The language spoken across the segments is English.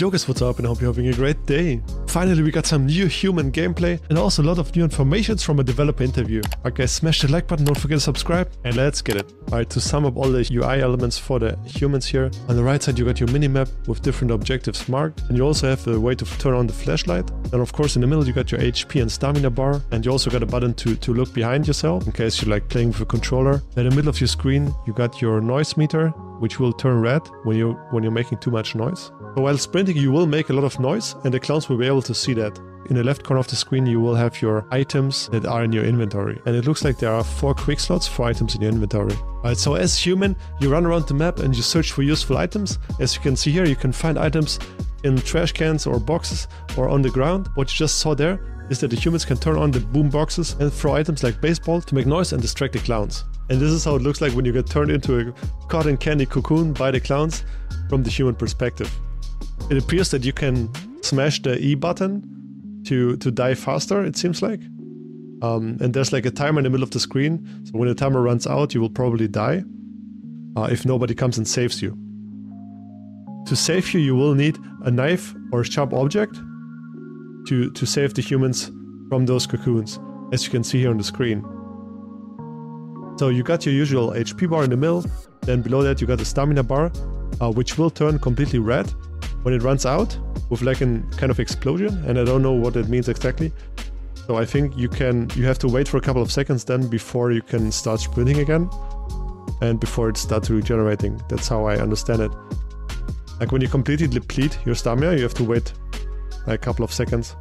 Jokers, what's up and I hope you're having a great day. Finally we got some new human gameplay and also a lot of new informations from a developer interview. Okay, smash the like button, don't forget to subscribe and let's get it. Alright, to sum up all the UI elements for the humans here, on the right side you got your minimap with different objectives marked and you also have a way to turn on the flashlight. And of course in the middle you got your HP and stamina bar and you also got a button to, to look behind yourself in case you're like playing with a controller. In the middle of your screen you got your noise meter which will turn red when you when you're making too much noise. So while sprinting you will make a lot of noise and the clowns will be able to see that. In the left corner of the screen you will have your items that are in your inventory. And it looks like there are four quick slots for items in your inventory. Alright, so as human, you run around the map and you search for useful items. As you can see here, you can find items in trash cans or boxes or on the ground. What you just saw there is that the humans can turn on the boom boxes and throw items like baseball to make noise and distract the clowns. And this is how it looks like when you get turned into a cotton candy cocoon by the clowns from the human perspective. It appears that you can smash the E button to, to die faster, it seems like. Um, and there's like a timer in the middle of the screen, so when the timer runs out, you will probably die uh, if nobody comes and saves you. To save you, you will need a knife or a sharp object to, to save the humans from those cocoons, as you can see here on the screen. So you got your usual HP bar in the middle, then below that you got the stamina bar, uh, which will turn completely red when it runs out with like a kind of explosion and I don't know what it means exactly. So I think you can you have to wait for a couple of seconds then before you can start sprinting again and before it starts regenerating. That's how I understand it. Like when you completely deplete your stamina, you have to wait like a couple of seconds.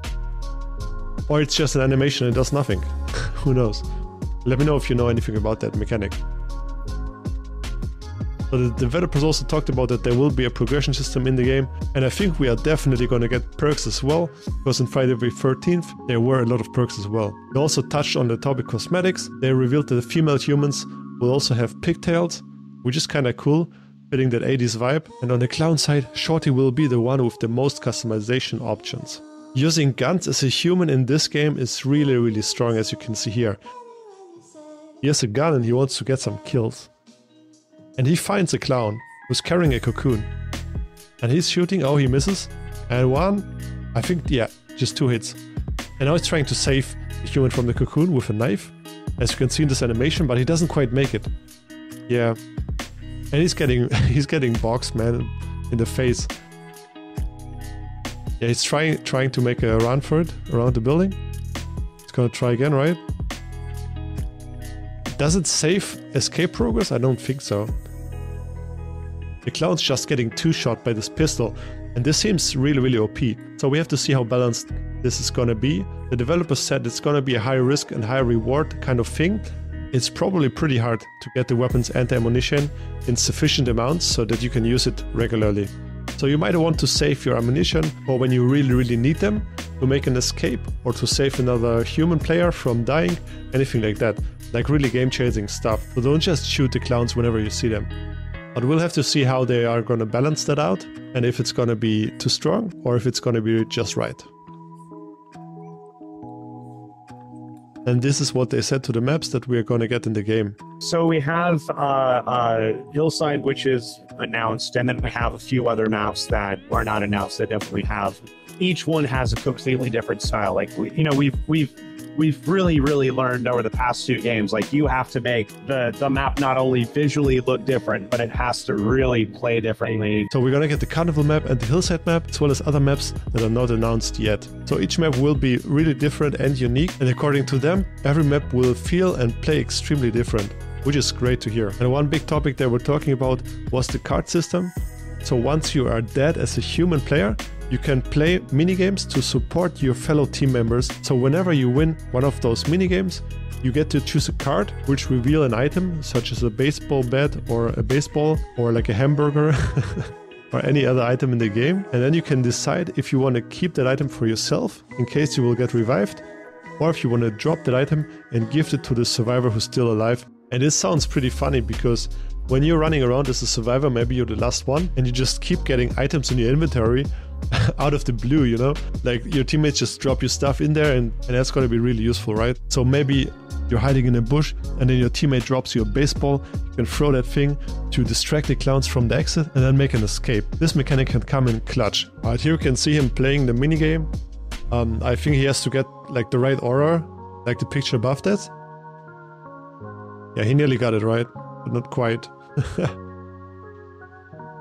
Or it's just an animation and does nothing. Who knows? Let me know if you know anything about that mechanic. So the developers also talked about that there will be a progression system in the game, and I think we are definitely going to get perks as well, because in Friday the 13th there were a lot of perks as well. They also touched on the topic cosmetics, they revealed that the female humans will also have pigtails, which is kinda cool, fitting that 80s vibe, and on the clown side, Shorty will be the one with the most customization options. Using guns as a human in this game is really really strong as you can see here. He has a gun and he wants to get some kills and he finds a clown who's carrying a cocoon. And he's shooting, oh, he misses. And one, I think, yeah, just two hits. And now he's trying to save the human from the cocoon with a knife, as you can see in this animation, but he doesn't quite make it. Yeah. And he's getting, he's getting boxed, man, in the face. Yeah, he's trying, trying to make a run for it around the building. He's gonna try again, right? Does it save escape progress? I don't think so. The clown's just getting two-shot by this pistol, and this seems really, really OP. So we have to see how balanced this is gonna be. The developers said it's gonna be a high risk and high reward kind of thing. It's probably pretty hard to get the weapons and the ammunition in sufficient amounts so that you can use it regularly. So you might want to save your ammunition or when you really, really need them to make an escape or to save another human player from dying, anything like that. Like really game-changing stuff. So don't just shoot the clowns whenever you see them. But we'll have to see how they are going to balance that out and if it's going to be too strong or if it's going to be just right. And this is what they said to the maps that we're going to get in the game. So we have uh, uh, Hillside, which is announced, and then we have a few other maps that are not announced that definitely have. Each one has a completely different style. Like we, you know, we've we've we've really, really learned over the past two games. Like you have to make the the map not only visually look different, but it has to really play differently. So we're gonna get the carnival map and the hillside map, as well as other maps that are not announced yet. So each map will be really different and unique, and according to them, every map will feel and play extremely different, which is great to hear. And one big topic they were talking about was the card system. So once you are dead as a human player, you can play minigames to support your fellow team members. So whenever you win one of those minigames, you get to choose a card which reveal an item such as a baseball bat or a baseball or like a hamburger or any other item in the game. And then you can decide if you want to keep that item for yourself in case you will get revived or if you want to drop that item and gift it to the survivor who's still alive. And this sounds pretty funny because when you're running around as a survivor, maybe you're the last one, and you just keep getting items in your inventory out of the blue, you know? Like your teammates just drop your stuff in there and, and that's gonna be really useful, right? So maybe you're hiding in a bush, and then your teammate drops you a baseball. You can throw that thing to distract the clowns from the exit and then make an escape. This mechanic can come in clutch. Alright, here you can see him playing the minigame. Um, I think he has to get like the right aura, like the picture above that. Yeah, he nearly got it right, but not quite.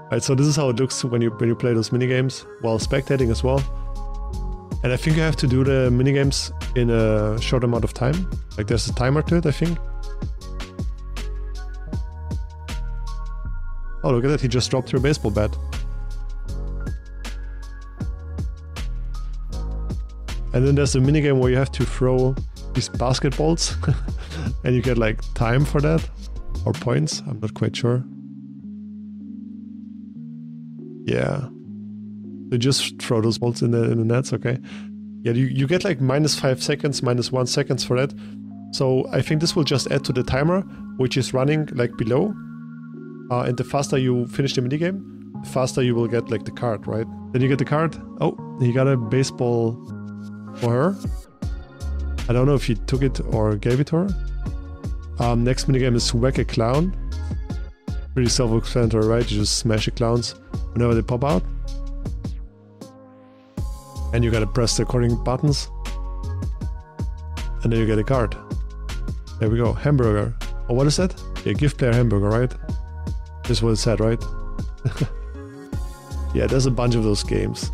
Alright, so this is how it looks when you when you play those minigames while spectating as well. And I think you have to do the minigames in a short amount of time. Like there's a timer to it, I think. Oh, look at that, he just dropped your baseball bat. And then there's a minigame where you have to throw these basketballs and you get like time for that or points. I'm not quite sure. Yeah. They just throw those balls in the in the nets, okay? Yeah, you, you get like minus five seconds, minus one seconds for that. So I think this will just add to the timer, which is running like below. Uh, and the faster you finish the minigame, the faster you will get like the card, right? Then you get the card. Oh, he got a baseball for her. I don't know if he took it or gave it to her. Um, next minigame is Whack a Clown. Pretty self-explanatory, right? You just smash the clowns whenever they pop out. And you gotta press the according buttons. And then you get a card. There we go. Hamburger. Oh, what is that? Yeah, give player hamburger, right? This is what it said, right? yeah, there's a bunch of those games.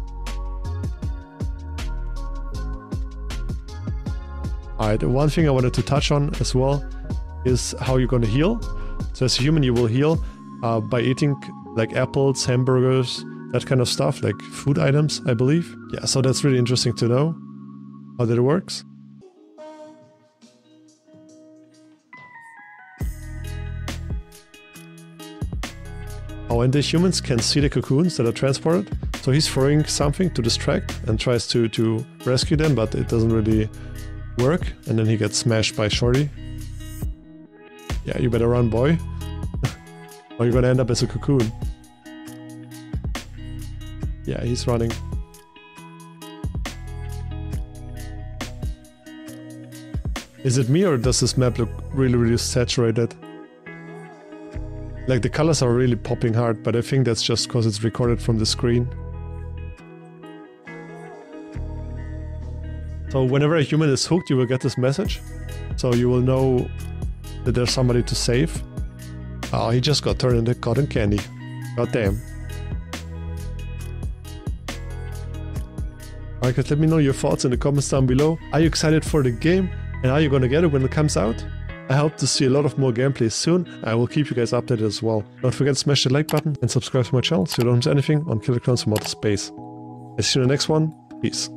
Alright, one thing I wanted to touch on as well is how you're gonna heal. So as a human, you will heal uh, by eating like apples, hamburgers, that kind of stuff, like food items, I believe. Yeah, so that's really interesting to know how that works. Oh, and the humans can see the cocoons that are transported. So he's throwing something to distract and tries to, to rescue them, but it doesn't really work. And then he gets smashed by Shorty. Yeah, you better run, boy. or you're gonna end up as a cocoon. Yeah, he's running. Is it me or does this map look really, really saturated? Like the colors are really popping hard, but I think that's just because it's recorded from the screen. So whenever a human is hooked, you will get this message. So you will know that there's somebody to save. Oh, he just got turned into cotton candy. God damn. Alright guys, let me know your thoughts in the comments down below. Are you excited for the game? And are you gonna get it when it comes out? I hope to see a lot of more gameplay soon. I will keep you guys updated as well. Don't forget to smash the like button and subscribe to my channel so you don't miss anything on Killer Klowns from Outer Space. I see you in the next one. Peace.